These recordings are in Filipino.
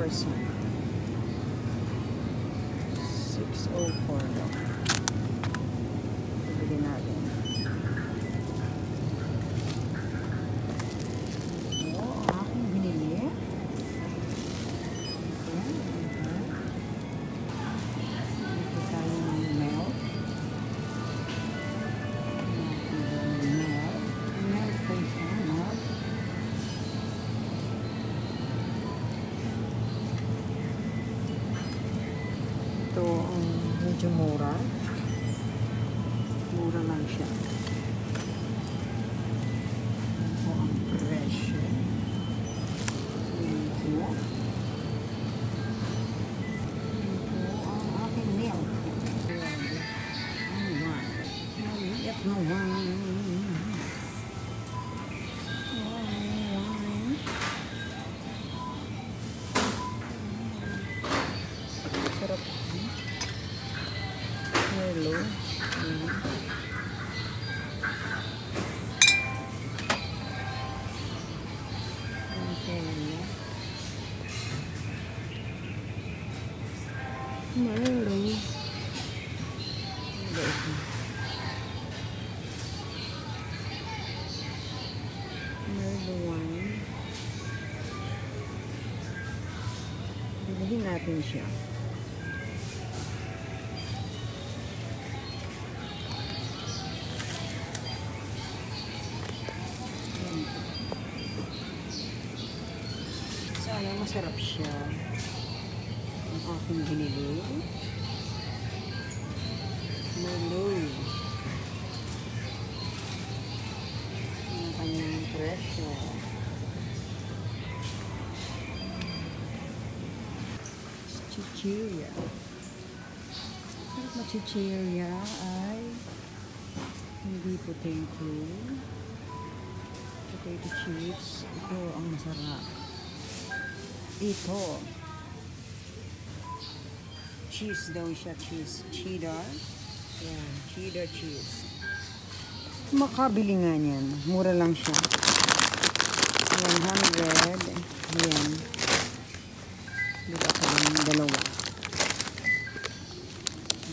person. 604 daw. Bibili natin. Medyo mura. Mura lang siya. Wine. Bilhin natin siya. Ayan. Sana masarap siya. Ang aking binili. Merlo. Kanyang presyo. Chichirya. Ang chichirya ay hindi potato. Potato chips. Ito ang masarap. Ito. Cheese daw siya. Cheese. Cheddar. Yan. Cheddar cheese. Makabili nga niyan. Mura lang siya. 100. Yan. Bili ako ng dalawa.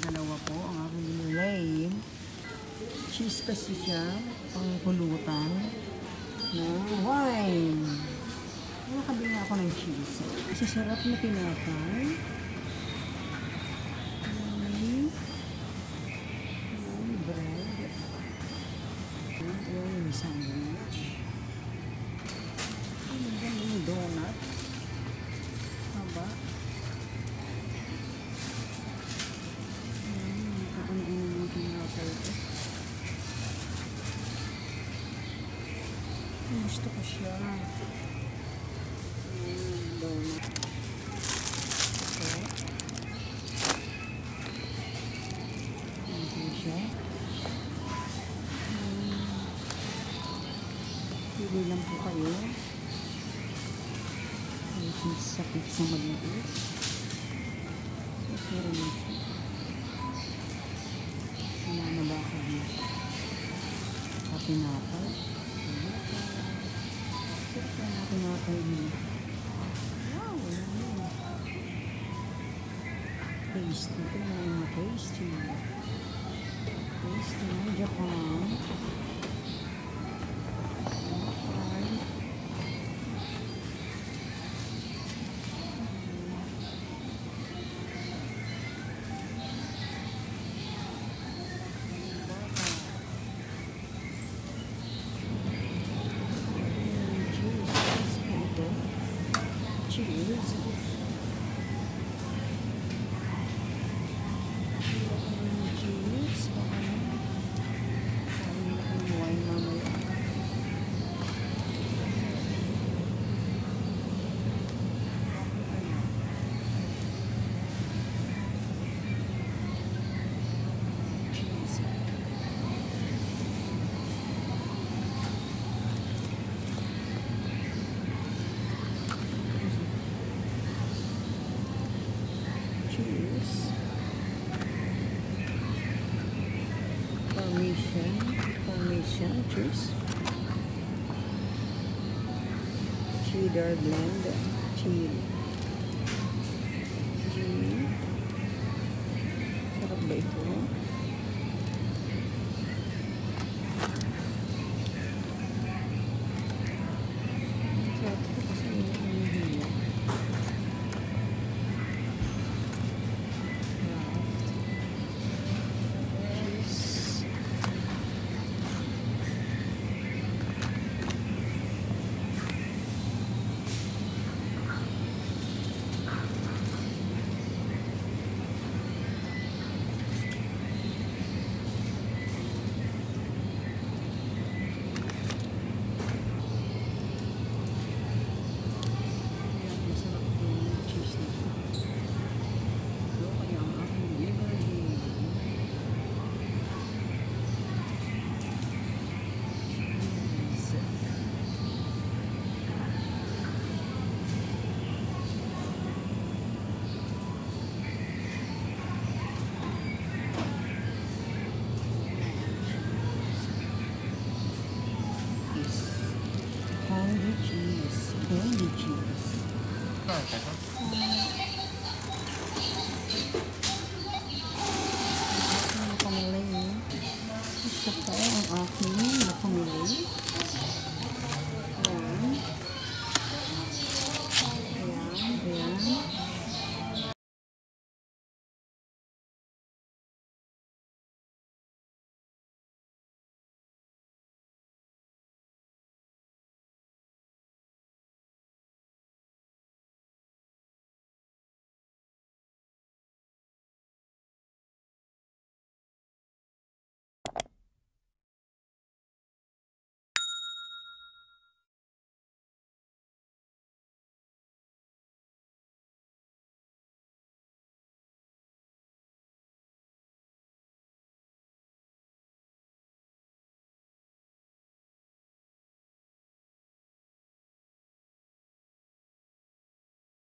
Dalawa po ang aking binili. Cheese kasi siya. Pang pulutan. ng wine. Nakabili ako ng cheese. Kasi sarap na tinapay. Gusto ko siya. Ayan. Ito. Ito siya. Ayan. Pili lang po kayo. Ayan, sa pizza maliit. Pero yun siya. Sinama ba ako dito? Kapinapay. Sarap na kapinapay niya. Wow! Ano yun? Tasty. Ito na mga tasty. Tasty ng. Japan. Cheese. Dalmatian, Dalmatian cheese, cheddar blend, chili. Chili. Sarap ba ito?